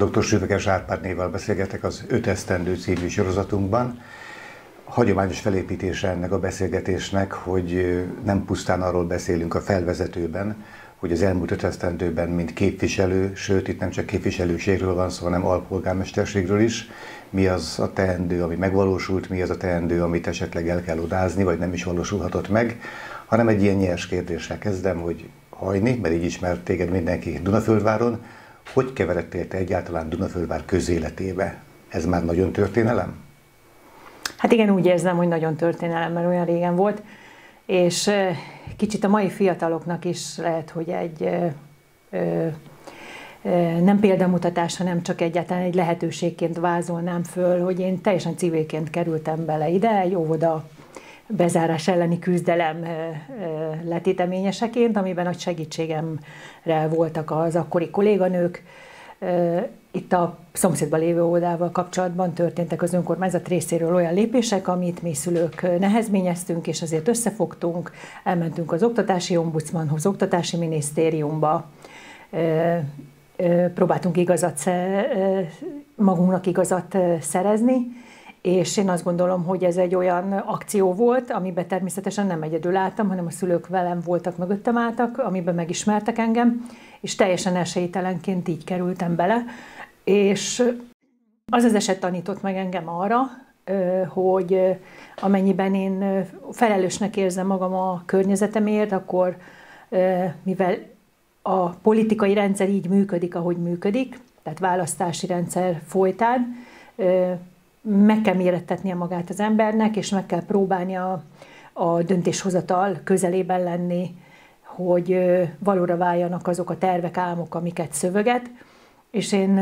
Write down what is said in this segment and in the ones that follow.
Dr. Süveges Árpádnéval beszélgetek az Öt esztendő című sorozatunkban. Hagyományos felépítése ennek a beszélgetésnek, hogy nem pusztán arról beszélünk a felvezetőben, hogy az elmúlt öt esztendőben, mint képviselő, sőt itt nem csak képviselőségről van szó, hanem alpolgármesterségről is, mi az a teendő, ami megvalósult, mi az a teendő, amit esetleg el kell odázni, vagy nem is valósulhatott meg, hanem egy ilyen nyers kérdéssel kezdem, hogy hajni, mert így ismert téged mindenki Dunaföldváron, hogy keveredtél te egyáltalán Dunaföldvár közéletébe? Ez már nagyon történelem? Hát igen, úgy érzem, hogy nagyon történelem, mert olyan régen volt, és kicsit a mai fiataloknak is lehet, hogy egy nem példamutatás, hanem csak egyáltalán egy lehetőségként vázolnám föl, hogy én teljesen civilként kerültem bele ide, egy óvoda bezárás elleni küzdelem letéteményeseként, amiben nagy segítségemre voltak az akkori kolléganők. Itt a szomszédban lévő óvodával kapcsolatban történtek az önkormányzat részéről olyan lépések, amit mi szülők nehezményeztünk, és azért összefogtunk, elmentünk az oktatási ombudsmanhoz, oktatási minisztériumba, próbáltunk igazat, magunknak igazat szerezni, és én azt gondolom, hogy ez egy olyan akció volt, amiben természetesen nem egyedül álltam, hanem a szülők velem voltak, mögöttem álltak, amiben megismertek engem, és teljesen esélytelenként így kerültem bele. És az az eset tanított meg engem arra, hogy amennyiben én felelősnek érzem magam a környezetemért, akkor mivel a politikai rendszer így működik, ahogy működik, tehát választási rendszer folytán, meg kell mérettetnie magát az embernek, és meg kell próbálnia a döntéshozatal közelében lenni, hogy valóra váljanak azok a tervek, álmok, amiket szöveget. És én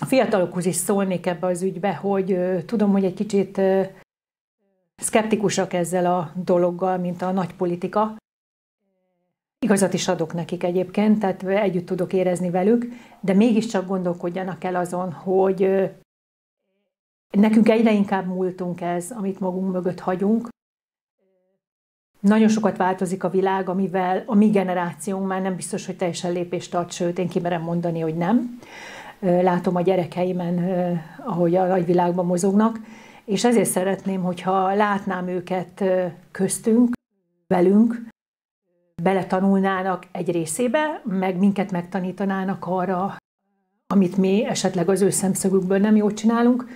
a fiatalokhoz is szólnék ebbe az ügybe, hogy tudom, hogy egy kicsit szkeptikusak ezzel a dologgal, mint a nagy politika. Igazat is adok nekik egyébként, tehát együtt tudok érezni velük, de mégiscsak gondolkodjanak el azon, hogy Nekünk egyre inkább múltunk ez, amit magunk mögött hagyunk. Nagyon sokat változik a világ, amivel a mi generációnk már nem biztos, hogy teljesen lépést tart, sőt, én kimerem mondani, hogy nem. Látom a gyerekeimen, ahogy a nagyvilágban mozognak, és ezért szeretném, hogyha látnám őket köztünk, velünk, beletanulnának egy részébe, meg minket megtanítanának arra, amit mi esetleg az ő szemszögükből nem jól csinálunk,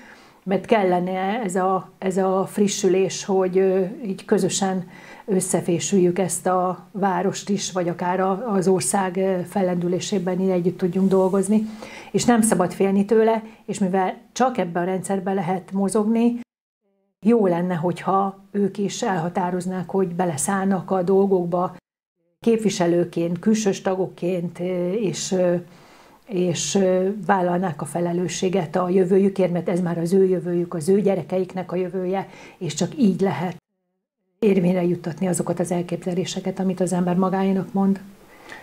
mert kellene ez a, ez a frissülés, hogy így közösen összefésüljük ezt a várost is, vagy akár az ország fellendülésében így együtt tudjunk dolgozni. És nem szabad félni tőle, és mivel csak ebben a rendszerben lehet mozogni, jó lenne, hogyha ők is elhatároznák, hogy beleszállnak a dolgokba képviselőként, külsős tagokként, és és vállalnák a felelősséget a jövőjükért, mert ez már az ő jövőjük, az ő gyerekeiknek a jövője, és csak így lehet érvényre juttatni azokat az elképzeléseket, amit az ember magáénak mond.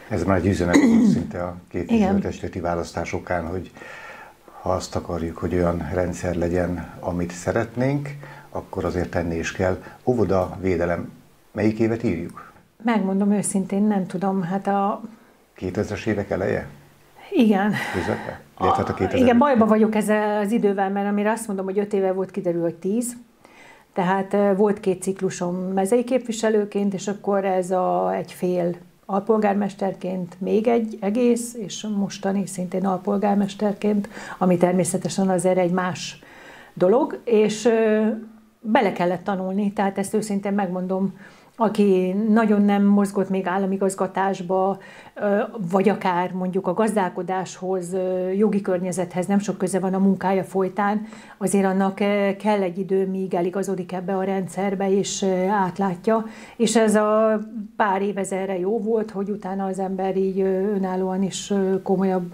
Ez már egy üzenet szinte a képviselőtestületi választásokán, hogy ha azt akarjuk, hogy olyan rendszer legyen, amit szeretnénk, akkor azért tenni is kell. Óvoda, védelem, melyik évet írjuk? Megmondom őszintén, nem tudom, hát a... 2000-es évek eleje? Igen. Közepe? A, a 2000... Igen, bajban vagyok ezzel az idővel, mert amire azt mondom, hogy öt éve volt, kiderül, hogy tíz. Tehát volt két ciklusom mezei képviselőként, és akkor ez a egy fél alpolgármesterként még egy egész, és mostani szintén alpolgármesterként, ami természetesen azért egy más dolog, és bele kellett tanulni, tehát ezt őszintén megmondom, aki nagyon nem mozgott még államigazgatásba, vagy akár mondjuk a gazdálkodáshoz, jogi környezethez nem sok köze van a munkája folytán, azért annak kell egy idő, míg eligazodik ebbe a rendszerbe, és átlátja. És ez a pár év ez jó volt, hogy utána az ember így önállóan is komolyabb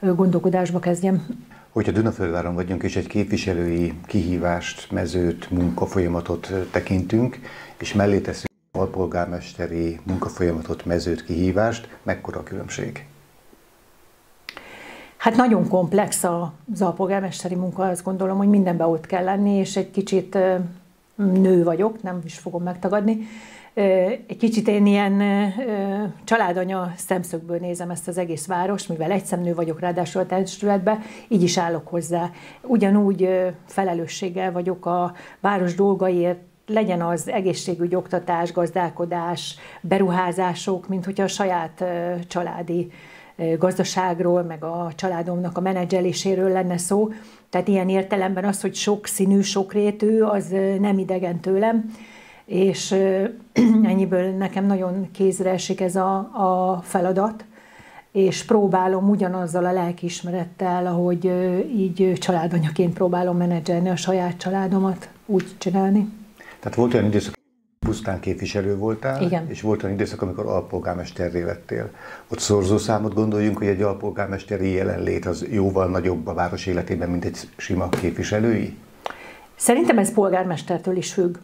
gondolkodásba kezdjem. Hogyha Dunaföldváron vagyunk, és egy képviselői kihívást, mezőt, munkafolyamatot tekintünk, és mellé teszünk alpolgármesteri munkafolyamatot, mezőt, kihívást, mekkora a különbség? Hát nagyon komplex az alpolgármesteri munka, azt gondolom, hogy mindenben ott kell lenni, és egy kicsit nő vagyok, nem is fogom megtagadni. egy kicsit én ilyen családanya szemszögből nézem ezt az egész város, mivel egyszemnő vagyok ráadásul a testületben, így is állok hozzá. Ugyanúgy felelősséggel vagyok a város dolgaiért, legyen az egészségügy, oktatás, gazdálkodás, beruházások, mint hogyha a saját családi gazdaságról, meg a családomnak a menedzseléséről lenne szó. Tehát ilyen értelemben az, hogy sok színű, sokrétű, az nem idegen tőlem, és ennyiből nekem nagyon kézre esik ez a, a feladat, és próbálom ugyanazzal a lelkiismerettel, ahogy így családanyaként próbálom menedzselni a saját családomat, úgy csinálni. Tehát volt olyan időszak, pusztán képviselő voltál, Igen. és volt olyan időszak, amikor alpolgármesterré lettél. Ott szorzó számot gondoljunk, hogy egy alpolgármesteri jelenlét az jóval nagyobb a város életében, mint egy sima képviselői? Szerintem ez polgármestertől is függ.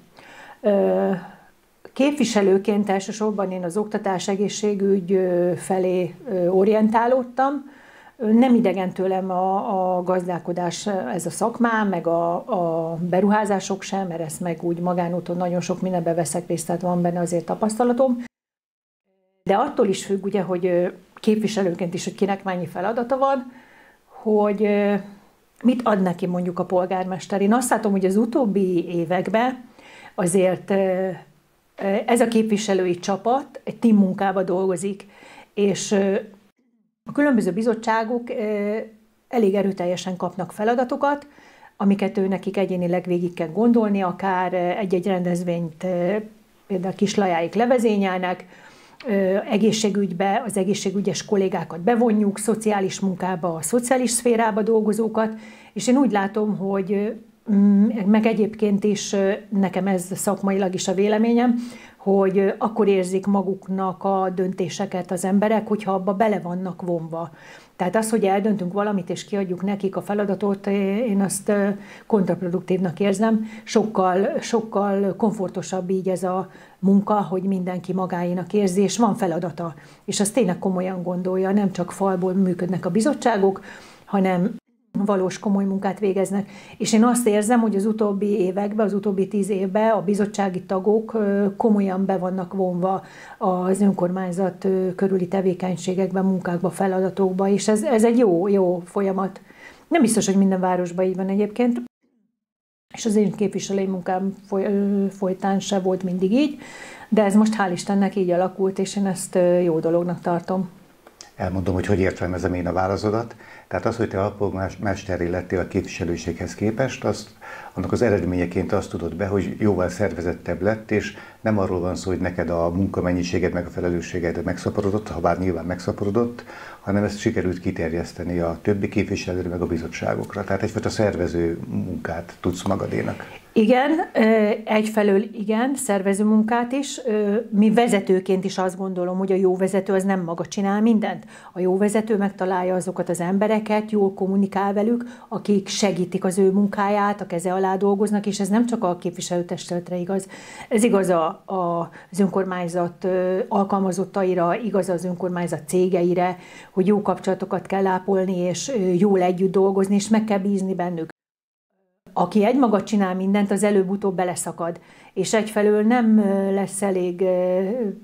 Képviselőként elsősorban én az oktatás egészségügy felé orientálódtam, nem idegen tőlem a, a gazdálkodás, ez a szakmám, meg a, a beruházások sem, mert ezt meg úgy magánúton nagyon sok mindenbe veszek részt, tehát van benne azért tapasztalatom. De attól is függ, ugye, hogy képviselőként is, hogy kinek mennyi feladata van, hogy mit ad neki mondjuk a polgármester. Én azt látom, hogy az utóbbi években azért ez a képviselői csapat egy team munkába dolgozik, és a különböző bizottságok elég erőteljesen kapnak feladatokat, amiket ő nekik egyénileg végig kell gondolni, akár egy-egy rendezvényt például Kislajáik levezényelnek, egészségügybe az egészségügyes kollégákat bevonjuk, szociális munkába, a szociális szférába dolgozókat, és én úgy látom, hogy meg egyébként is nekem ez szakmailag is a véleményem, hogy akkor érzik maguknak a döntéseket az emberek, hogyha abba bele vannak vonva. Tehát az, hogy eldöntünk valamit és kiadjuk nekik a feladatot, én azt kontraproduktívnak érzem. Sokkal, sokkal komfortosabb így ez a munka, hogy mindenki magáinak érzi, és van feladata. És azt tényleg komolyan gondolja, nem csak falból működnek a bizottságok, hanem valós komoly munkát végeznek. És én azt érzem, hogy az utóbbi években, az utóbbi tíz évben a bizottsági tagok komolyan be vannak vonva az önkormányzat körüli tevékenységekben, munkákba, feladatokba, és ez, ez egy jó, jó folyamat. Nem biztos, hogy minden városban így van egyébként, és az én képviselői munkám folytán se volt mindig így, de ez most hál' Istennek így alakult, és én ezt jó dolognak tartom. Elmondom, hogy hogy értelmezem én a válaszodat. Tehát az, hogy te alpolgármesterré lettél a képviselőséghez képest, azt, annak az eredményeként azt tudod be, hogy jóval szervezettebb lett, és nem arról van szó, hogy neked a munkamennyiséged meg a felelősséged megszaporodott, ha bár nyilván megszaporodott, hanem ezt sikerült kiterjeszteni a többi képviselőre meg a bizottságokra. Tehát egyfajta szervező munkát tudsz magadénak. Igen, egyfelől igen, szervező munkát is. Mi vezetőként is azt gondolom, hogy a jó vezető az nem maga csinál mindent. A jó vezető megtalálja azokat az embereket, jól kommunikál velük, akik segítik az ő munkáját, a keze alá dolgoznak, és ez nem csak a képviselőtestületre igaz. Ez igaz a, a, az önkormányzat alkalmazottaira, igaz az önkormányzat cégeire, hogy jó kapcsolatokat kell ápolni, és jól együtt dolgozni, és meg kell bízni bennük aki egymaga csinál mindent, az előbb-utóbb beleszakad. És egyfelől nem lesz elég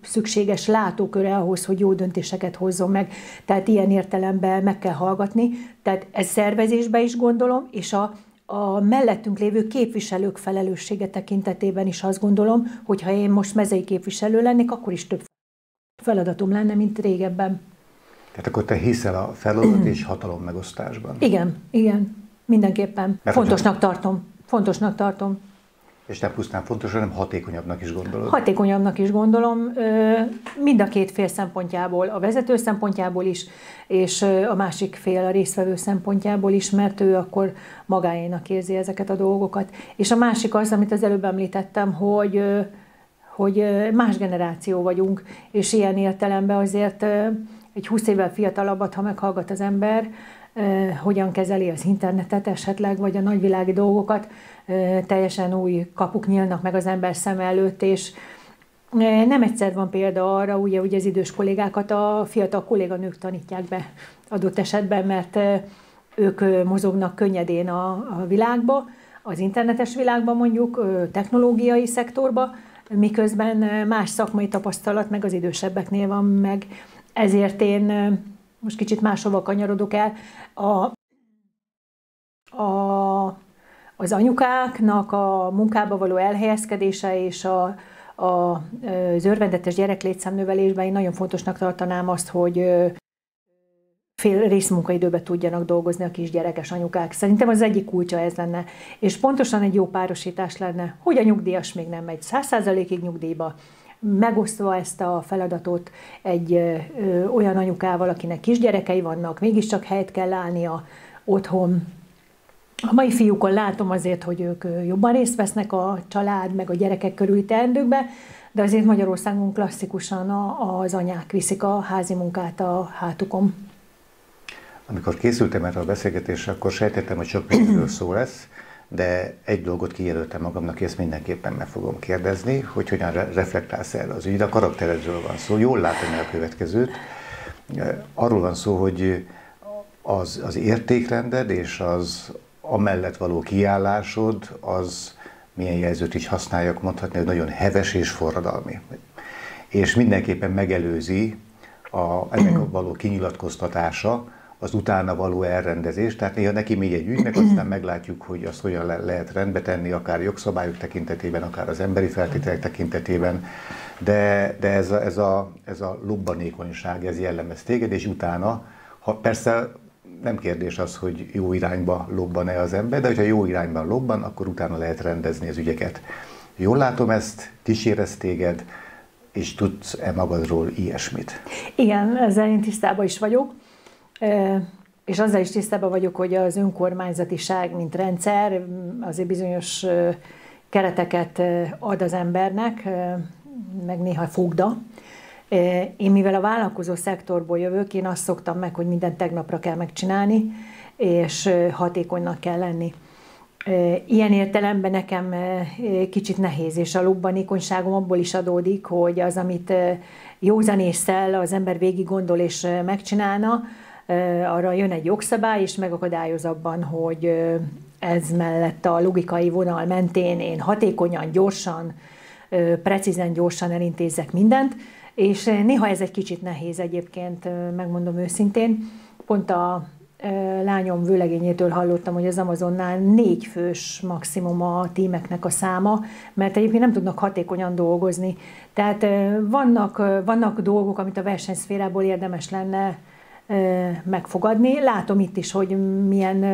szükséges látóköre ahhoz, hogy jó döntéseket hozzon meg. Tehát ilyen értelemben meg kell hallgatni. Tehát ez szervezésbe is gondolom, és a, a mellettünk lévő képviselők felelőssége tekintetében is azt gondolom, hogy ha én most mezei képviselő lennék, akkor is több feladatom lenne, mint régebben. Tehát akkor te hiszel a feladat és hatalom megosztásban. Igen, igen. Mindenképpen. Mert Fontosnak tartom. Fontosnak tartom. És nem pusztán fontos, hanem hatékonyabbnak is gondolod. Hatékonyabbnak is gondolom, mind a két fél szempontjából, a vezető szempontjából is, és a másik fél a résztvevő szempontjából is, mert ő akkor magáénak érzi ezeket a dolgokat. És a másik az, amit az előbb említettem, hogy, hogy más generáció vagyunk, és ilyen értelemben azért egy 20 évvel fiatalabbat, ha meghallgat az ember, hogyan kezeli az internetet esetleg, vagy a nagyvilági dolgokat, teljesen új kapuk nyílnak meg az ember szem előtt, és nem egyszer van példa arra, ugye, hogy az idős kollégákat a fiatal kolléganők tanítják be adott esetben, mert ők mozognak könnyedén a, a világba, az internetes világban mondjuk, technológiai szektorba, miközben más szakmai tapasztalat meg az idősebbeknél van meg. Ezért én most kicsit máshova kanyarodok el. A, a, az anyukáknak a munkába való elhelyezkedése és a, a, az örvendetes gyereklétszámnövelésben én nagyon fontosnak tartanám azt, hogy fél részmunkaidőben tudjanak dolgozni a kisgyerekes anyukák. Szerintem az egyik kulcsa ez lenne. És pontosan egy jó párosítás lenne, hogy a nyugdíjas még nem megy száz százalékig nyugdíjba, megosztva ezt a feladatot egy ö, olyan anyukával, akinek kisgyerekei vannak, mégiscsak helyet kell állnia otthon. A mai fiúkon látom azért, hogy ők jobban részt vesznek a család, meg a gyerekek körüli teendőkbe, de azért Magyarországon klasszikusan a, az anyák viszik a házi munkát a hátukon. Amikor készültem erre a beszélgetésre, akkor sejtettem, hogy sok mindenről szó lesz, de egy dolgot kijelöltem magamnak, és ezt mindenképpen meg fogom kérdezni, hogy hogyan reflektálsz erre az ügyre. A karakteredről van szó, jól látom el a következőt. Arról van szó, hogy az, az értékrended és az amellett való kiállásod, az milyen jelzőt is használjak, mondhatni, hogy nagyon heves és forradalmi. És mindenképpen megelőzi a, ennek a való kinyilatkoztatása, az utána való elrendezés, tehát néha neki még egy ügynek, aztán meglátjuk, hogy azt hogyan le- lehet rendbe tenni, akár jogszabályok tekintetében, akár az emberi feltételek tekintetében, de, de ez, a, ez, a, ez a lobbanékonyság, ez jellemez téged, és utána, ha persze nem kérdés az, hogy jó irányba lobban-e az ember, de hogyha jó irányban lobban, akkor utána lehet rendezni az ügyeket. Jól látom ezt, kísérez téged, és tudsz-e magadról ilyesmit? Igen, ezzel én tisztában is vagyok. És azzal is tisztában vagyok, hogy az önkormányzatiság, mint rendszer, azért bizonyos kereteket ad az embernek, meg néha fogda. Én mivel a vállalkozó szektorból jövök, én azt szoktam meg, hogy minden tegnapra kell megcsinálni, és hatékonynak kell lenni. Ilyen értelemben nekem kicsit nehéz, és a lobbanékonyságom abból is adódik, hogy az, amit józanésszel az ember végig gondol és megcsinálna, arra jön egy jogszabály, és megakadályoz abban, hogy ez mellett a logikai vonal mentén én hatékonyan, gyorsan, precízen, gyorsan elintézzek mindent, és néha ez egy kicsit nehéz egyébként, megmondom őszintén. Pont a lányom vőlegényétől hallottam, hogy az Amazonnál négy fős maximum a tímeknek a száma, mert egyébként nem tudnak hatékonyan dolgozni. Tehát vannak, vannak dolgok, amit a versenyszférából érdemes lenne megfogadni. Látom itt is, hogy milyen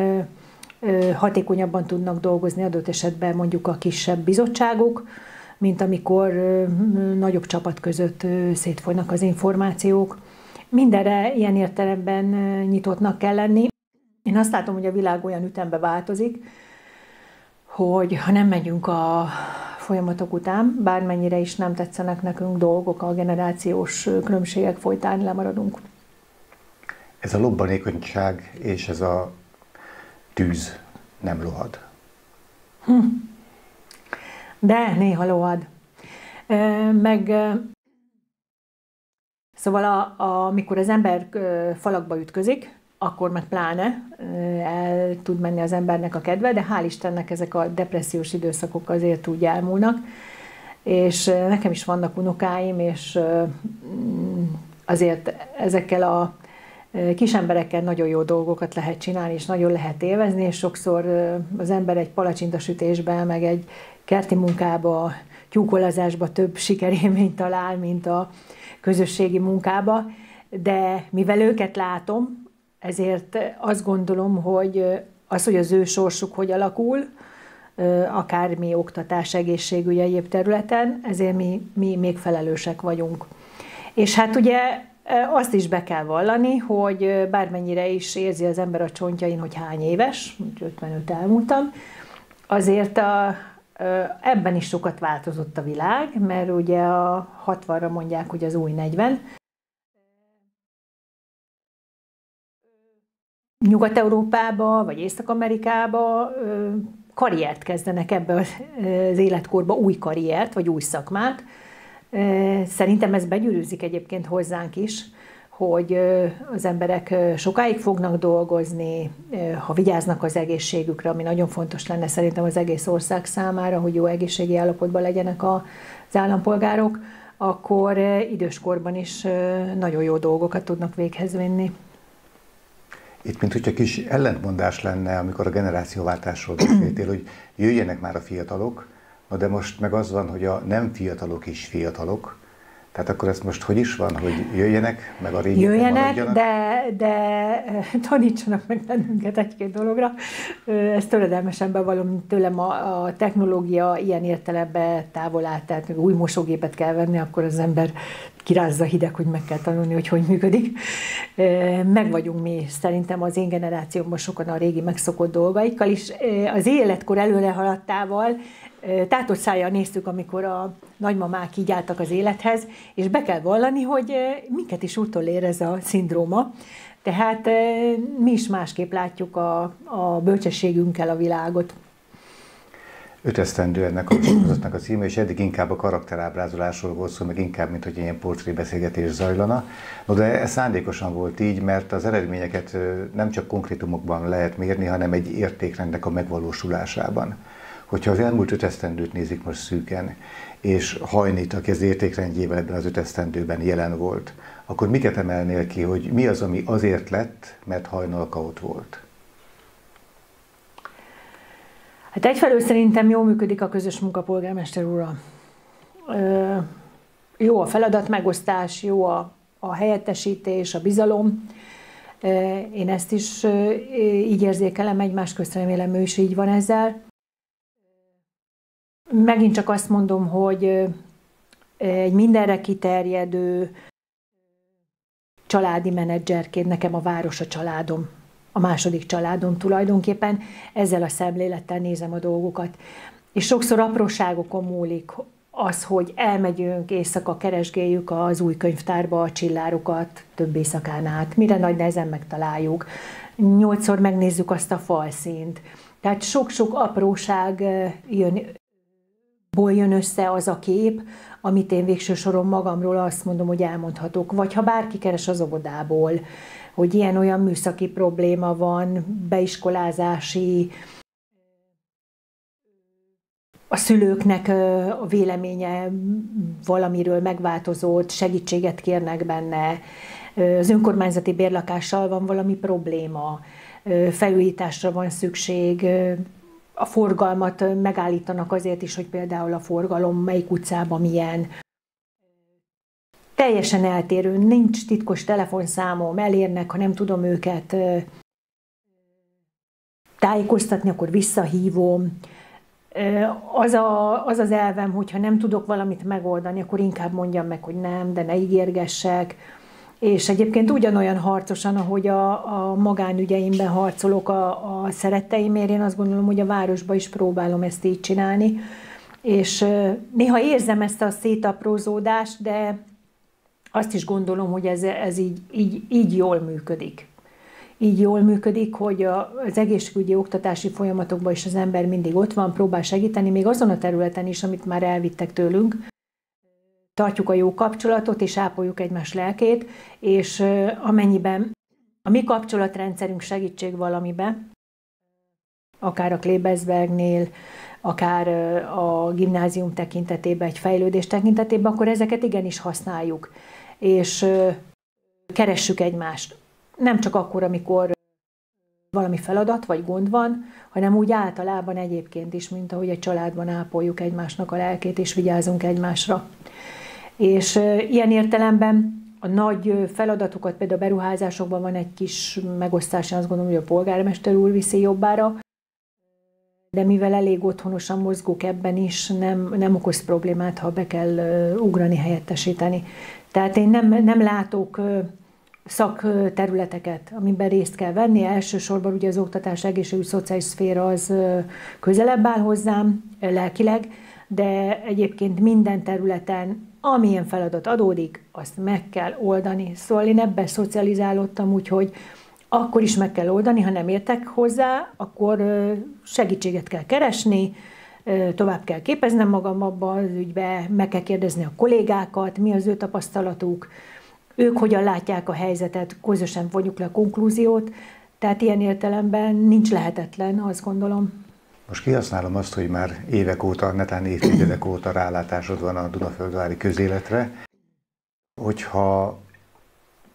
hatékonyabban tudnak dolgozni adott esetben mondjuk a kisebb bizottságok, mint amikor nagyobb csapat között szétfolynak az információk. Mindenre ilyen értelemben nyitottnak kell lenni. Én azt látom, hogy a világ olyan ütembe változik, hogy ha nem megyünk a folyamatok után, bármennyire is nem tetszenek nekünk dolgok, a generációs különbségek folytán lemaradunk. Ez a lobbanékonyság és ez a tűz nem lohad. Hm. De néha lohad. Meg szóval a, a, amikor az ember falakba ütközik, akkor meg pláne el tud menni az embernek a kedve, de hál' Istennek ezek a depressziós időszakok azért úgy elmúlnak. És nekem is vannak unokáim, és azért ezekkel a kis emberekkel nagyon jó dolgokat lehet csinálni, és nagyon lehet élvezni, és sokszor az ember egy palacsintasütésben, meg egy kerti munkába, tyúkolazásba több sikerélményt talál, mint a közösségi munkába, de mivel őket látom, ezért azt gondolom, hogy az, hogy az ő sorsuk hogy alakul, akár mi oktatás, egészségügy, egyéb területen, ezért mi, mi még felelősek vagyunk. És hát ugye azt is be kell vallani, hogy bármennyire is érzi az ember a csontjain, hogy hány éves, 55 elmúltam, azért a, ebben is sokat változott a világ, mert ugye a 60-ra mondják, hogy az új 40. Nyugat-Európába vagy Észak-Amerikába karriert kezdenek ebbe az életkorba, új karriert vagy új szakmát, Szerintem ez begyűrűzik egyébként hozzánk is, hogy az emberek sokáig fognak dolgozni, ha vigyáznak az egészségükre, ami nagyon fontos lenne szerintem az egész ország számára, hogy jó egészségi állapotban legyenek az állampolgárok, akkor időskorban is nagyon jó dolgokat tudnak véghez vinni. Itt, mint hogyha kis ellentmondás lenne, amikor a generációváltásról beszéltél, hogy jöjjenek már a fiatalok, na de most meg az van, hogy a nem fiatalok is fiatalok, tehát akkor ez most hogy is van, hogy jöjjenek, meg a régi Jöjjenek, de, de eh, tanítsanak meg bennünket egy-két dologra. Ezt töredelmesen bevallom, tőlem a, a technológia ilyen értelemben távol áll, tehát még új mosógépet kell venni, akkor az ember kirázza hideg, hogy meg kell tanulni, hogy hogy működik. Meg vagyunk mi, szerintem az én generációmban sokan a régi megszokott dolgaikkal is. Az életkor előre haladtával tátott szájjal néztük, amikor a nagymamák így álltak az élethez, és be kell vallani, hogy minket is úttól ér ez a szindróma. Tehát mi is másképp látjuk a, a bölcsességünkkel a világot. Öt ennek a sorozatnak a címe, és eddig inkább a karakterábrázolásról volt szó, meg inkább, mint hogy ilyen beszélgetés zajlana. No, de ez szándékosan volt így, mert az eredményeket nem csak konkrétumokban lehet mérni, hanem egy értékrendnek a megvalósulásában. Hogyha az elmúlt öt esztendőt nézik most szűken, és hajnít, aki az értékrendjével ebben az öt esztendőben jelen volt, akkor miket emelnél ki, hogy mi az, ami azért lett, mert hajnalka ott volt? Hát egyfelől szerintem jól működik a közös munka polgármester úrra. Jó a feladat megosztás, jó a, a helyettesítés, a bizalom. Én ezt is így érzékelem egymás közt, remélem ő is így van ezzel. Megint csak azt mondom, hogy egy mindenre kiterjedő családi menedzserként nekem a város a családom, a második családom tulajdonképpen. Ezzel a szemlélettel nézem a dolgokat. És sokszor apróságokon múlik az, hogy elmegyünk éjszaka, keresgéljük az új könyvtárba a csillárokat több éjszakán át, mire nagy nehezen megtaláljuk. Nyolcszor megnézzük azt a falszínt. Tehát sok-sok apróság jön ból jön össze az a kép, amit én végső soron magamról azt mondom, hogy elmondhatok. Vagy ha bárki keres az óvodából, hogy ilyen-olyan műszaki probléma van, beiskolázási, a szülőknek a véleménye valamiről megváltozott, segítséget kérnek benne, az önkormányzati bérlakással van valami probléma, felújításra van szükség, a forgalmat megállítanak azért is, hogy például a forgalom melyik utcában milyen. Teljesen eltérő, nincs titkos telefonszámom, elérnek, ha nem tudom őket tájékoztatni, akkor visszahívom. Az, a, az az elvem, hogyha nem tudok valamit megoldani, akkor inkább mondjam meg, hogy nem, de ne ígérgessek és egyébként ugyanolyan harcosan, ahogy a, a magánügyeimben harcolok a, a szeretteimért, én azt gondolom, hogy a városban is próbálom ezt így csinálni. És néha érzem ezt a szétaprózódást, de azt is gondolom, hogy ez, ez így, így, így jól működik. Így jól működik, hogy az egészségügyi oktatási folyamatokban is az ember mindig ott van, próbál segíteni, még azon a területen is, amit már elvittek tőlünk, tartjuk a jó kapcsolatot, és ápoljuk egymás lelkét, és amennyiben a mi kapcsolatrendszerünk segítség valamibe, akár a Klebesbergnél, akár a gimnázium tekintetében, egy fejlődés tekintetében, akkor ezeket igenis használjuk, és keressük egymást. Nem csak akkor, amikor valami feladat vagy gond van, hanem úgy általában egyébként is, mint ahogy egy családban ápoljuk egymásnak a lelkét, és vigyázunk egymásra. És ilyen értelemben a nagy feladatokat, például a beruházásokban van egy kis megosztás, én azt gondolom, hogy a polgármester úr viszi jobbára, de mivel elég otthonosan mozgok ebben is, nem, nem okoz problémát, ha be kell ugrani, helyettesíteni. Tehát én nem, nem látok szakterületeket, amiben részt kell venni. Elsősorban ugye az oktatás, egészségügy, szociális szféra az közelebb áll hozzám lelkileg, de egyébként minden területen amilyen feladat adódik, azt meg kell oldani. Szóval én ebben szocializálódtam, úgyhogy akkor is meg kell oldani, ha nem értek hozzá, akkor segítséget kell keresni, tovább kell képeznem magam abba az ügybe, meg kell kérdezni a kollégákat, mi az ő tapasztalatuk, ők hogyan látják a helyzetet, közösen vonjuk le a konklúziót, tehát ilyen értelemben nincs lehetetlen, azt gondolom. Most kihasználom azt, hogy már évek óta, netán évtizedek óta rálátásod van a Dunaföldvári közéletre. Hogyha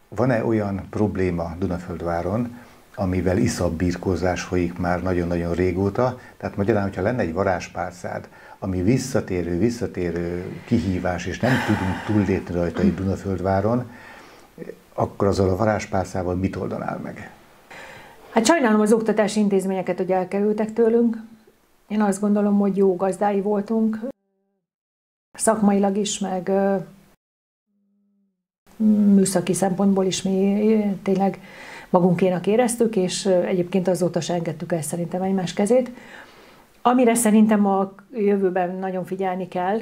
van-e olyan probléma Dunaföldváron, amivel iszabb birkózás folyik már nagyon-nagyon régóta. Tehát magyarán, hogyha lenne egy varázspárszád, ami visszatérő, visszatérő kihívás, és nem tudunk túllépni rajta egy Dunaföldváron, akkor azzal a varázspárszával mit oldanál meg? Hát sajnálom az oktatási intézményeket, hogy elkerültek tőlünk. Én azt gondolom, hogy jó gazdái voltunk, szakmailag is, meg műszaki szempontból is mi tényleg magunkénak éreztük, és egyébként azóta se engedtük el szerintem egymás kezét. Amire szerintem a jövőben nagyon figyelni kell,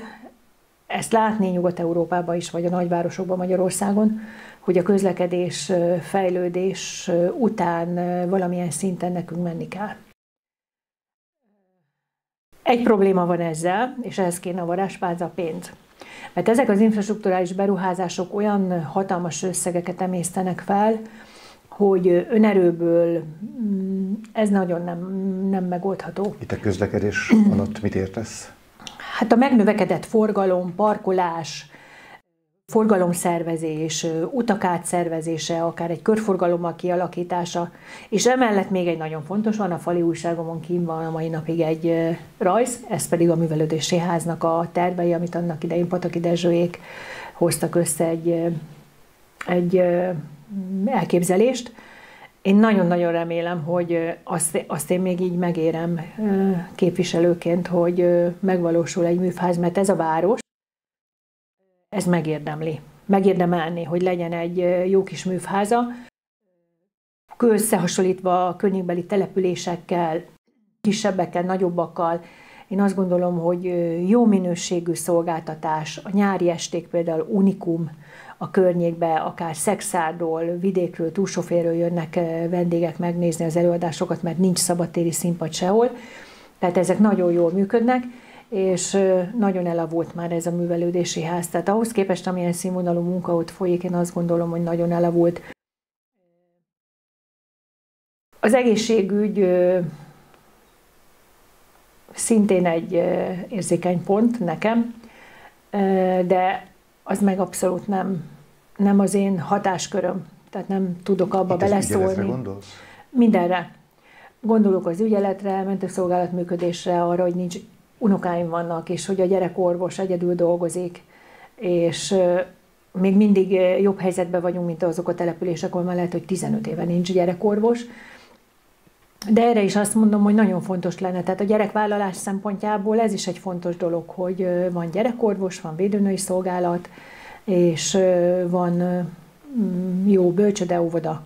ezt látni Nyugat-Európában is, vagy a nagyvárosokban Magyarországon, hogy a közlekedés fejlődés után valamilyen szinten nekünk menni kell. Egy probléma van ezzel, és ehhez kéne a varázspálca pénz. Mert ezek az infrastruktúrális beruházások olyan hatalmas összegeket emésztenek fel, hogy önerőből mm, ez nagyon nem, nem megoldható. Itt a közlekedés alatt mit értesz? Hát a megnövekedett forgalom, parkolás, forgalomszervezés, utak átszervezése, akár egy körforgalommal kialakítása, és emellett még egy nagyon fontos van, a fali újságomon kín van a mai napig egy rajz, ez pedig a művelődési háznak a tervei, amit annak idején Pataki Dezsőjék hoztak össze egy, egy elképzelést. Én nagyon-nagyon remélem, hogy azt, azt én még így megérem képviselőként, hogy megvalósul egy műfáz, mert ez a város, ez megérdemli. Megérdemelni, hogy legyen egy jó kis műfáza, összehasonlítva a környékbeli településekkel, kisebbekkel, nagyobbakkal, én azt gondolom, hogy jó minőségű szolgáltatás, a nyári esték például unikum, a környékbe, akár Szexárdról, vidékről, túlsoféről jönnek vendégek megnézni az előadásokat, mert nincs szabadtéri színpad sehol. Tehát ezek nagyon jól működnek, és nagyon elavult már ez a művelődési ház. Tehát ahhoz képest, amilyen színvonalú munka ott folyik, én azt gondolom, hogy nagyon elavult. Az egészségügy szintén egy érzékeny pont nekem, de az meg abszolút nem, nem az én hatásköröm. Tehát nem tudok abba Itt beleszólni. gondolsz? Mindenre. Gondolok az ügyeletre, mentőszolgálat működésre, arra, hogy nincs unokáim vannak, és hogy a gyerekorvos egyedül dolgozik, és még mindig jobb helyzetben vagyunk, mint azok a települések, ahol lehet, hogy 15 éve nincs gyerekorvos. De erre is azt mondom, hogy nagyon fontos lenne. Tehát a gyerekvállalás szempontjából ez is egy fontos dolog, hogy van gyerekorvos, van védőnői szolgálat, és van mm, jó bölcsöde, óvoda.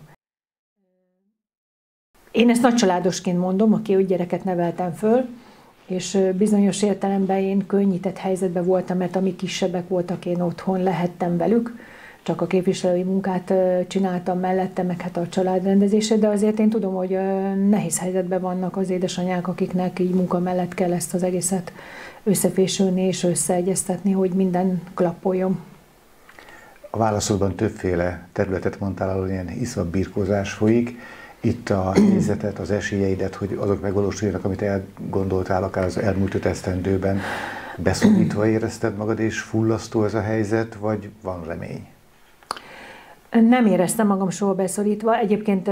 Én ezt nagycsaládosként mondom, aki úgy gyereket neveltem föl, és bizonyos értelemben én könnyített helyzetben voltam, mert amik kisebbek voltak, én otthon lehettem velük, csak a képviselői munkát csináltam mellette, meg hát a családrendezése, de azért én tudom, hogy nehéz helyzetben vannak az édesanyák, akiknek így munka mellett kell ezt az egészet összefésülni és összeegyeztetni, hogy minden klappoljon. A válaszodban többféle területet mondtál, ahol ilyen iszabb birkózás folyik. Itt a nézetet, az esélyeidet, hogy azok megvalósuljanak, amit elgondoltál akár az elmúlt öt esztendőben, beszorítva érezted magad, és fullasztó ez a helyzet, vagy van remény? Nem éreztem magam soha beszorítva. Egyébként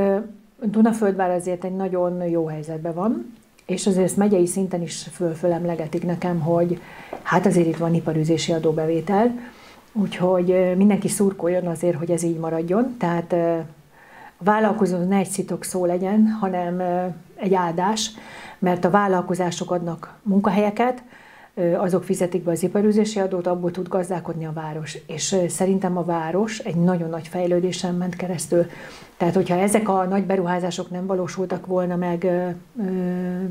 Dunaföldvár azért egy nagyon jó helyzetben van, és azért ezt megyei szinten is föl-fölemlegetik nekem, hogy hát azért itt van iparűzési adóbevétel, úgyhogy mindenki szurkoljon azért, hogy ez így maradjon. Tehát a vállalkozó ne egy szitok szó legyen, hanem egy áldás, mert a vállalkozások adnak munkahelyeket, azok fizetik be az iparűzési adót, abból tud gazdálkodni a város. És szerintem a város egy nagyon nagy fejlődésen ment keresztül. Tehát, hogyha ezek a nagy beruházások nem valósultak volna meg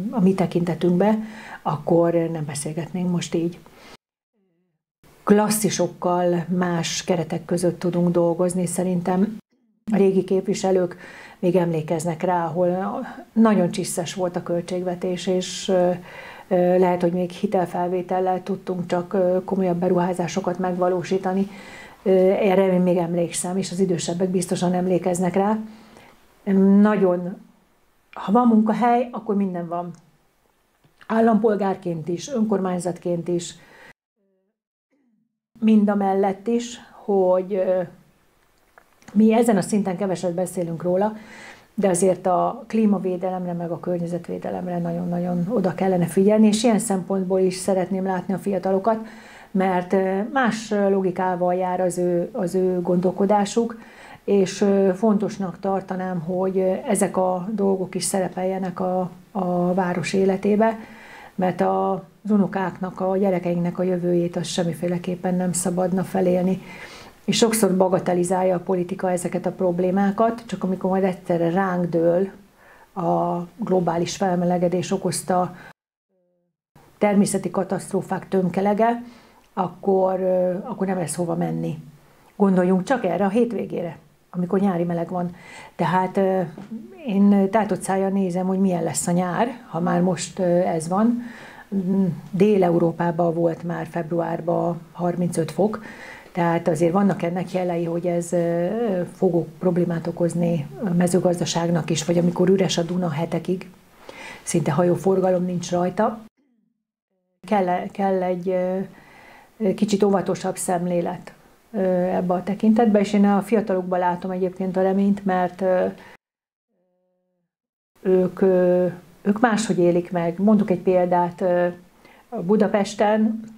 a mi tekintetünkbe, akkor nem beszélgetnénk most így. Klasszisokkal más keretek között tudunk dolgozni. Szerintem a régi képviselők még emlékeznek rá, ahol nagyon csiszes volt a költségvetés, és lehet, hogy még hitelfelvétellel tudtunk csak komolyabb beruházásokat megvalósítani. erre én még emlékszem, és az idősebbek biztosan emlékeznek rá. Nagyon, ha van munkahely, akkor minden van. Állampolgárként is, önkormányzatként is, mind a mellett is, hogy mi ezen a szinten keveset beszélünk róla, de azért a klímavédelemre, meg a környezetvédelemre nagyon-nagyon oda kellene figyelni, és ilyen szempontból is szeretném látni a fiatalokat, mert más logikával jár az ő, az ő gondolkodásuk, és fontosnak tartanám, hogy ezek a dolgok is szerepeljenek a, a város életébe, mert a, az unokáknak, a gyerekeinknek a jövőjét az semmiféleképpen nem szabadna felélni. És sokszor bagatelizálja a politika ezeket a problémákat, csak amikor majd egyszerre ránk dől a globális felmelegedés okozta természeti katasztrófák tömkelege, akkor, akkor nem lesz hova menni. Gondoljunk csak erre a hétvégére, amikor nyári meleg van. Tehát én tátott szája nézem, hogy milyen lesz a nyár, ha már most ez van. Dél-Európában volt már februárban 35 fok, tehát azért vannak ennek jelei, hogy ez fog problémát okozni a mezőgazdaságnak is, vagy amikor üres a Duna hetekig, szinte hajóforgalom nincs rajta. Kell, kell egy kicsit óvatosabb szemlélet ebbe a tekintetbe, és én a fiatalokban látom egyébként a reményt, mert ők, ők máshogy élik meg. Mondok egy példát, Budapesten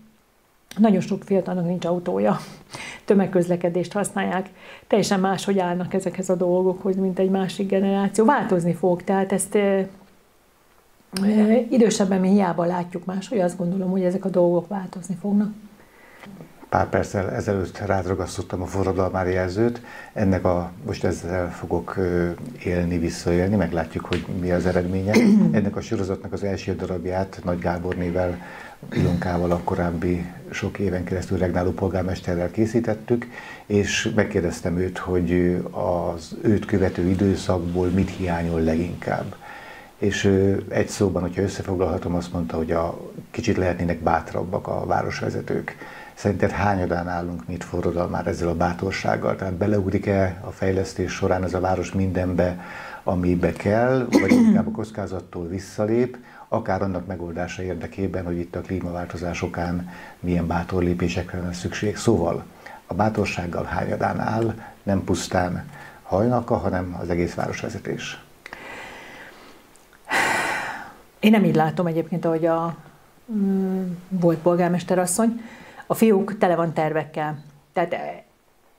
nagyon sok fiatalnak nincs autója, tömegközlekedést használják, teljesen máshogy állnak ezekhez a dolgokhoz, mint egy másik generáció. Változni fog, tehát ezt e, idősebben mi hiába látjuk máshogy, azt gondolom, hogy ezek a dolgok változni fognak. Pár perccel ezelőtt rádragasztottam a forradalmári jelzőt, ennek a, most ezzel fogok élni, visszaélni, meglátjuk, hogy mi az eredménye. Ennek a sorozatnak az első darabját Nagy Gábornével Ilonkával, a korábbi sok éven keresztül regnáló polgármesterrel készítettük, és megkérdeztem őt, hogy az őt követő időszakból mit hiányol leginkább. És egy szóban, hogyha összefoglalhatom, azt mondta, hogy a kicsit lehetnének bátrabbak a városvezetők. Szerinted hányadán állunk mit forradalmár ezzel a bátorsággal? Tehát beleugrik-e a fejlesztés során ez a város mindenbe, amibe kell, vagy inkább a kockázattól visszalép, akár annak megoldása érdekében, hogy itt a klímaváltozásokán milyen bátor lépésekre lenne szükség. Szóval a bátorsággal hányadán áll, nem pusztán hajnaka, hanem az egész városvezetés. Én nem így látom egyébként, ahogy a mm, volt polgármester asszony. A fiúk tele van tervekkel. Tehát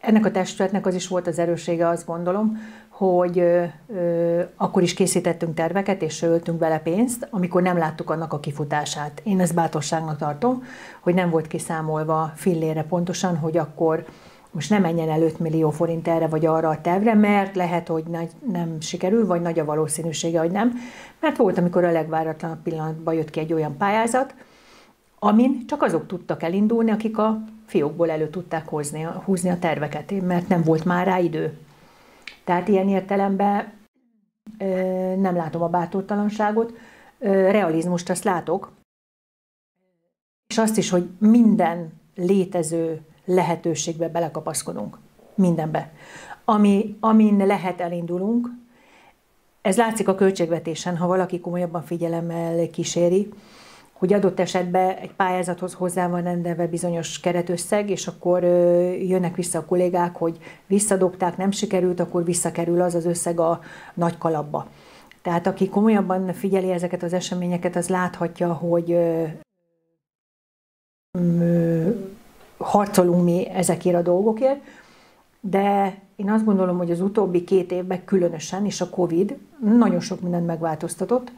ennek a testületnek az is volt az erősége, azt gondolom, hogy ö, akkor is készítettünk terveket, és öltünk bele pénzt, amikor nem láttuk annak a kifutását. Én ezt bátorságnak tartom, hogy nem volt kiszámolva fillére pontosan, hogy akkor most nem menjen el 5 millió forint erre vagy arra a tervre, mert lehet, hogy nagy, nem sikerül, vagy nagy a valószínűsége, hogy nem. Mert volt, amikor a legváratlanabb pillanatban jött ki egy olyan pályázat, amin csak azok tudtak elindulni, akik a fiókból elő tudták hozni, húzni a terveket, mert nem volt már rá idő. Tehát ilyen értelemben nem látom a bátortalanságot, realizmust azt látok, és azt is, hogy minden létező lehetőségbe belekapaszkodunk. Mindenbe. Ami, amin lehet elindulunk, ez látszik a költségvetésen, ha valaki komolyabban figyelemmel kíséri, hogy adott esetben egy pályázathoz hozzá van rendelve bizonyos keretösszeg, és akkor jönnek vissza a kollégák, hogy visszadobták, nem sikerült, akkor visszakerül az az összeg a nagy kalapba. Tehát aki komolyabban figyeli ezeket az eseményeket, az láthatja, hogy harcolunk mi ezekért a dolgokért, de én azt gondolom, hogy az utóbbi két évben különösen, és a Covid nagyon sok mindent megváltoztatott,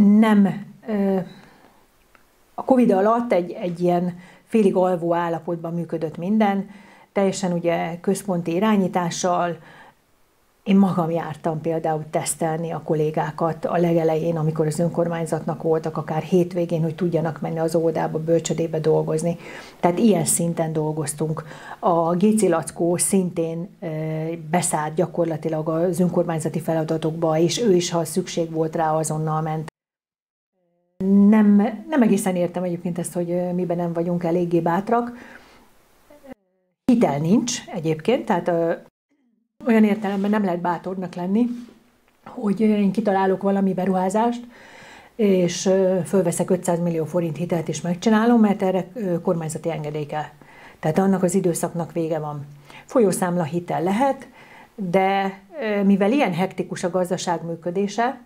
nem a Covid alatt egy, egy ilyen félig alvó állapotban működött minden, teljesen ugye központi irányítással, én magam jártam például tesztelni a kollégákat a legelején, amikor az önkormányzatnak voltak, akár hétvégén, hogy tudjanak menni az óvodába, bölcsödébe dolgozni. Tehát ilyen szinten dolgoztunk. A Géci Lackó szintén beszállt gyakorlatilag az önkormányzati feladatokba, és ő is, ha szükség volt rá, azonnal ment. Nem, nem egészen értem egyébként ezt, hogy miben nem vagyunk eléggé bátrak. hitel nincs egyébként, tehát ö, olyan értelemben nem lehet bátornak lenni, hogy én kitalálok valami beruházást, és fölveszek 500 millió forint hitelt is megcsinálom, mert erre kormányzati engedély kell. Tehát annak az időszaknak vége van. Folyószámla hitel lehet, de mivel ilyen hektikus a gazdaság működése,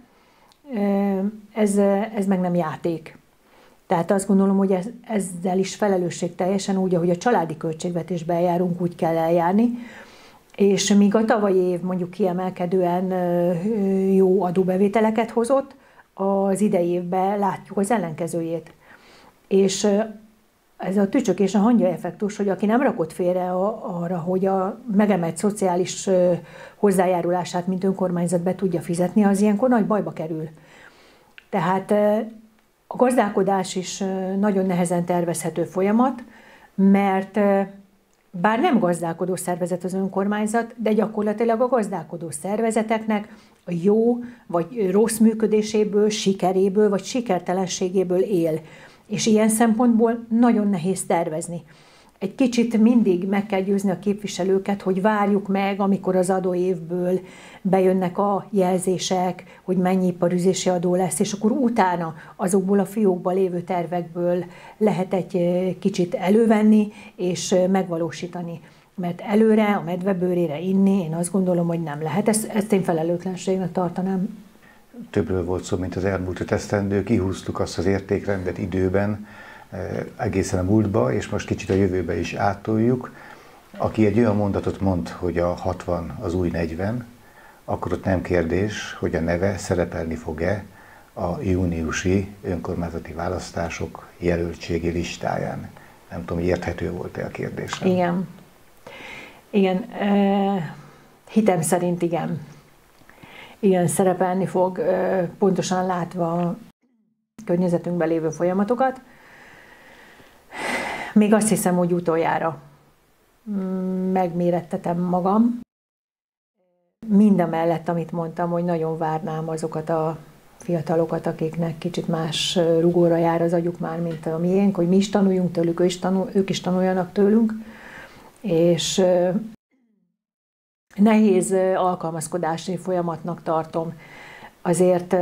ez, ez meg nem játék. Tehát azt gondolom, hogy ez, ezzel is felelősség teljesen úgy, ahogy a családi költségvetésbe eljárunk, úgy kell eljárni. És míg a tavalyi év mondjuk kiemelkedően jó adóbevételeket hozott, az idei évben látjuk az ellenkezőjét. És ez a tücsök és a hangya effektus, hogy aki nem rakott félre arra, hogy a megemelt szociális hozzájárulását, mint önkormányzat be tudja fizetni, az ilyenkor nagy bajba kerül. Tehát a gazdálkodás is nagyon nehezen tervezhető folyamat, mert bár nem gazdálkodó szervezet az önkormányzat, de gyakorlatilag a gazdálkodó szervezeteknek a jó vagy rossz működéséből, sikeréből vagy sikertelenségéből él. És ilyen szempontból nagyon nehéz tervezni. Egy kicsit mindig meg kell győzni a képviselőket, hogy várjuk meg, amikor az adóévből bejönnek a jelzések, hogy mennyi iparüzési adó lesz, és akkor utána azokból a fiókban lévő tervekből lehet egy kicsit elővenni és megvalósítani mert előre, a medvebőrére inni, én azt gondolom, hogy nem lehet. Ezt, ezt én felelőtlenségnek tartanám. Többről volt szó, mint az elmúlt öt esztendő. Kihúztuk azt az értékrendet időben, eh, egészen a múltba, és most kicsit a jövőbe is átoljuk. Aki egy olyan mondatot mond, hogy a 60 az új 40, akkor ott nem kérdés, hogy a neve szerepelni fog-e a júniusi önkormányzati választások jelöltségi listáján. Nem tudom, érthető volt-e a kérdés. Igen. Igen, hitem szerint igen. Igen, szerepelni fog, pontosan látva a környezetünkben lévő folyamatokat. Még azt hiszem, hogy utoljára megmérettetem magam. Minden mellett, amit mondtam, hogy nagyon várnám azokat a fiatalokat, akiknek kicsit más rugóra jár az agyuk már, mint a miénk, hogy mi is tanuljunk tőlük, ők is, tanul, ők is tanuljanak tőlünk és nehéz alkalmazkodási folyamatnak tartom. Azért,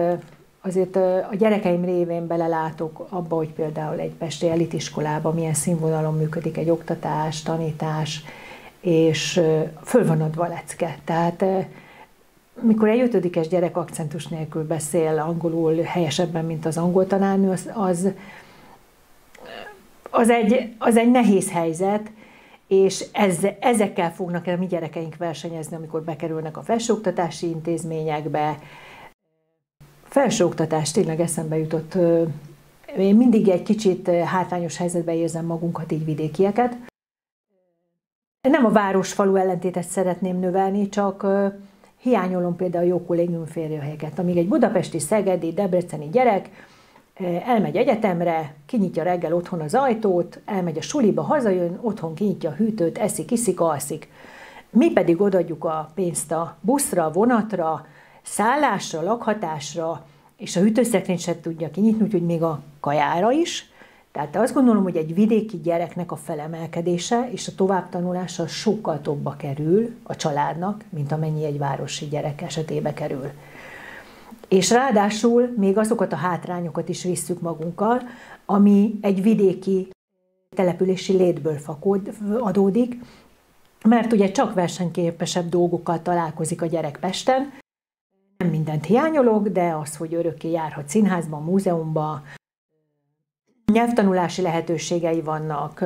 azért a gyerekeim révén belelátok abba, hogy például egy pesti elitiskolában milyen színvonalon működik egy oktatás, tanítás, és föl van adva lecke. Tehát mikor egy ötödikes gyerek akcentus nélkül beszél angolul helyesebben, mint az angol tanárnő, az, az, az, egy, az egy nehéz helyzet, és ez, ezekkel fognak a mi gyerekeink versenyezni, amikor bekerülnek a felsőoktatási intézményekbe. Felsőoktatás tényleg eszembe jutott. Én mindig egy kicsit hátrányos helyzetbe érzem magunkat, így vidékieket. Nem a város-falu ellentétet szeretném növelni, csak hiányolom például a jó kollégium férjehelyeket. Amíg egy budapesti, szegedi, debreceni gyerek elmegy egyetemre, kinyitja reggel otthon az ajtót, elmegy a suliba, hazajön, otthon kinyitja a hűtőt, eszik, iszik, alszik. Mi pedig odaadjuk a pénzt a buszra, vonatra, szállásra, lakhatásra, és a hűtőszekrényt sem tudja kinyitni, úgyhogy még a kajára is. Tehát azt gondolom, hogy egy vidéki gyereknek a felemelkedése és a továbbtanulása sokkal többbe kerül a családnak, mint amennyi egy városi gyerek esetébe kerül. És ráadásul még azokat a hátrányokat is visszük magunkkal, ami egy vidéki települési létből fakod, adódik, mert ugye csak versenyképesebb dolgokkal találkozik a gyerek Pesten. Nem mindent hiányolok, de az, hogy örökké járhat színházba, múzeumba, nyelvtanulási lehetőségei vannak,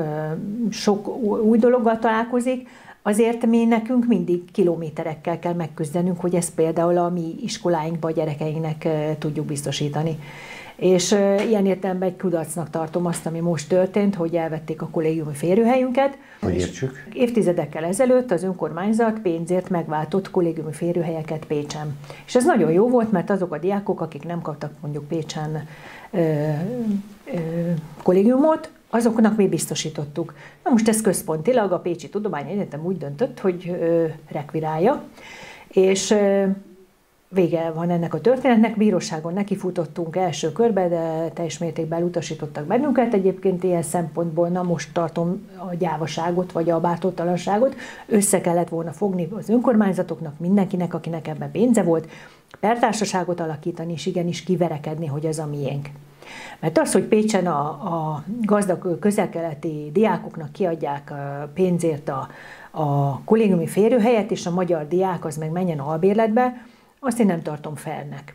sok új dologgal találkozik, azért mi nekünk mindig kilométerekkel kell megküzdenünk, hogy ezt például a mi iskoláinkban a gyerekeinknek tudjuk biztosítani. És ilyen értelemben egy kudarcnak tartom azt, ami most történt, hogy elvették a kollégiumi férőhelyünket. Hogy értsük? Évtizedekkel ezelőtt az önkormányzat pénzért megváltott kollégiumi férőhelyeket Pécsen. És ez nagyon jó volt, mert azok a diákok, akik nem kaptak mondjuk Pécsen ö, ö, kollégiumot, azoknak mi biztosítottuk. Na most ez központilag a Pécsi Tudományegyetem úgy döntött, hogy ö, rekvirálja, és ö, vége van ennek a történetnek. Bíróságon nekifutottunk első körbe, de teljes mértékben utasítottak bennünket. Egyébként ilyen szempontból, na most tartom a gyávaságot, vagy a bártottalanságot. Össze kellett volna fogni az önkormányzatoknak, mindenkinek, akinek ebben pénze volt, pertársaságot alakítani, és igenis kiverekedni, hogy ez a miénk. Mert az, hogy Pécsen a, a gazdag közelkeleti diákoknak kiadják pénzért a, a kollégiumi férőhelyet, és a magyar diák az meg menjen albérletbe, azt én nem tartom felnek.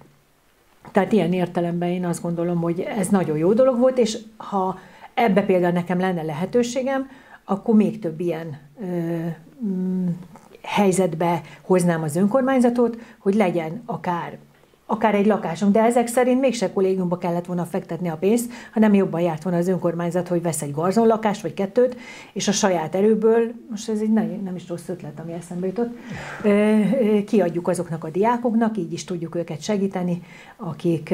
Tehát ilyen értelemben én azt gondolom, hogy ez nagyon jó dolog volt, és ha ebbe például nekem lenne lehetőségem, akkor még több ilyen ö, mm, helyzetbe hoznám az önkormányzatot, hogy legyen akár akár egy lakásunk, de ezek szerint mégse kollégiumba kellett volna fektetni a pénzt, hanem jobban járt volna az önkormányzat, hogy vesz egy garzonlakást vagy kettőt, és a saját erőből, most ez egy nem, nem is rossz ötlet, ami eszembe jutott, kiadjuk azoknak a diákoknak, így is tudjuk őket segíteni, akik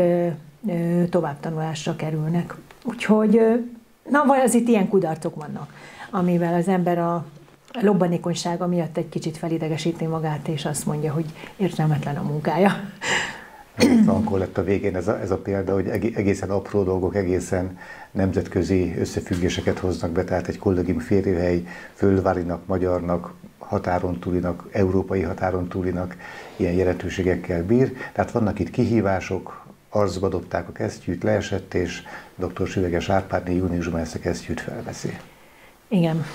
továbbtanulásra kerülnek. Úgyhogy, na, vagy az itt ilyen kudarcok vannak, amivel az ember a lobbanékonysága miatt egy kicsit felidegesíti magát, és azt mondja, hogy értelmetlen a munkája. Frankó lett a végén ez a, ez a példa, hogy egészen apró dolgok, egészen nemzetközi összefüggéseket hoznak be, tehát egy kollégium férőhely fölvárinak, magyarnak, határon túlinak, európai határon túlinak ilyen jelentőségekkel bír. Tehát vannak itt kihívások, arcba dobták a kesztyűt, leesett, és dr. Süveges Árpádné júniusban ezt a kesztyűt felveszi. Igen.